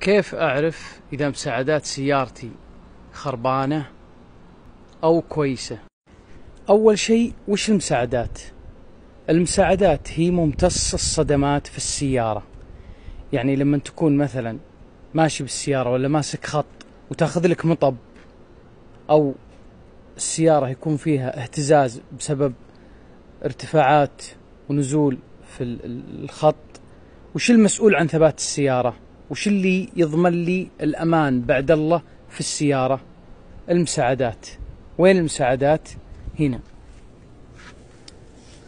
كيف أعرف إذا مساعدات سيارتي خربانة أو كويسة؟ أول شيء وش المساعدات؟ المساعدات هي ممتص الصدمات في السيارة يعني لما تكون مثلا ماشي بالسيارة ولا ماسك خط وتاخذ لك مطب أو السيارة يكون فيها اهتزاز بسبب ارتفاعات ونزول في الخط وش المسؤول عن ثبات السيارة وش اللي يضمن لي الأمان بعد الله في السيارة؟ المساعدات. وين المساعدات؟ هنا.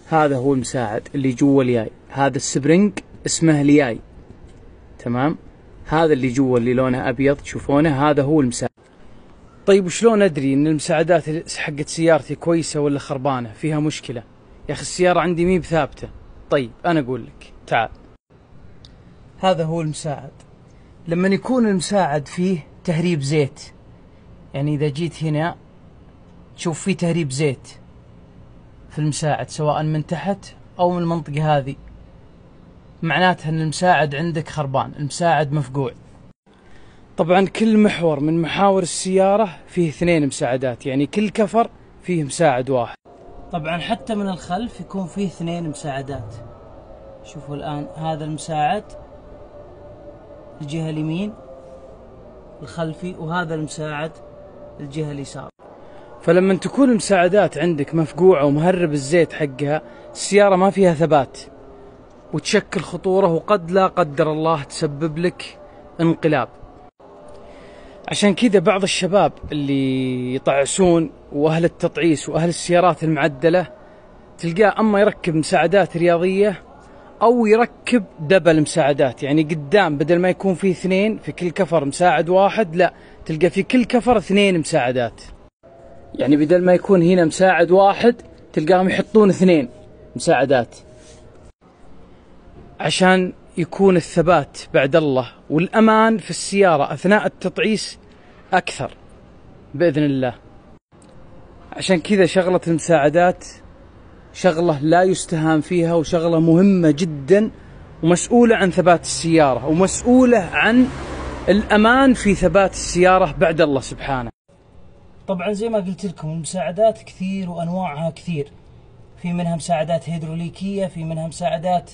هذا هو المساعد اللي جوا الياي. هذا ال spring اسمه الياي. تمام؟ هذا اللي جوا اللي لونه أبيض تشوفونه هذا هو المساعد. طيب وشلون أدري إن المساعدات حقت سيارتي كويسة ولا خربانة؟ فيها مشكلة. يا أخي السيارة عندي مي بثابتة. طيب أنا أقول لك. تعال. هذا هو المساعد. لما يكون المساعد فيه تهريب زيت. يعني إذا جيت هنا تشوف فيه تهريب زيت في المساعد سواء من تحت أو من المنطقة هذه. معناتها إن المساعد عندك خربان المساعد مفقوع. طبعا كل محور من محاور السيارة فيه اثنين مساعدات يعني كل كفر فيه مساعد واحد. طبعا حتى من الخلف يكون فيه اثنين مساعدات. شوفوا الآن هذا المساعد الجهة اليمين الخلفي وهذا المساعد الجهة اليسار. فلما تكون المساعدات عندك مفقوعة ومهرب الزيت حقها السيارة ما فيها ثبات. وتشكل خطورة وقد لا قدر الله تسبب لك انقلاب. عشان كذا بعض الشباب اللي يطعسون وأهل التطعيس وأهل السيارات المعدلة تلقاه أما يركب مساعدات رياضية أو يركب دبل مساعدات. يعني قدام بدل ما يكون في اثنين في كل كفر مساعد واحد لا تلقى في كل كفر اثنين مساعدات. يعني بدل ما يكون هنا مساعد واحد تلقاهم يحطون اثنين مساعدات. عشان يكون الثبات بعد الله والأمان في السيارة أثناء التطعيس أكثر بإذن الله. عشان كذا شغلة المساعدات شغلة لا يستهان فيها وشغلة مهمة جدا ومسؤولة عن ثبات السيارة ومسؤولة عن الأمان في ثبات السيارة بعد الله سبحانه. طبعا زي ما قلت لكم المساعدات كثير وأنواعها كثير. في منها مساعدات هيدروليكية في منها مساعدات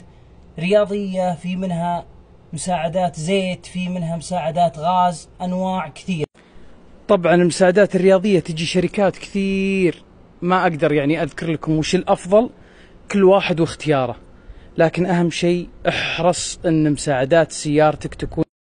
رياضية في منها مساعدات زيت في منها مساعدات غاز أنواع كثير. طبعا المساعدات الرياضية تجي شركات كثير. ما أقدر يعني أذكر لكم وش الأفضل كل واحد واختياره. لكن أهم شيء احرص أن مساعدات سيارتك تكون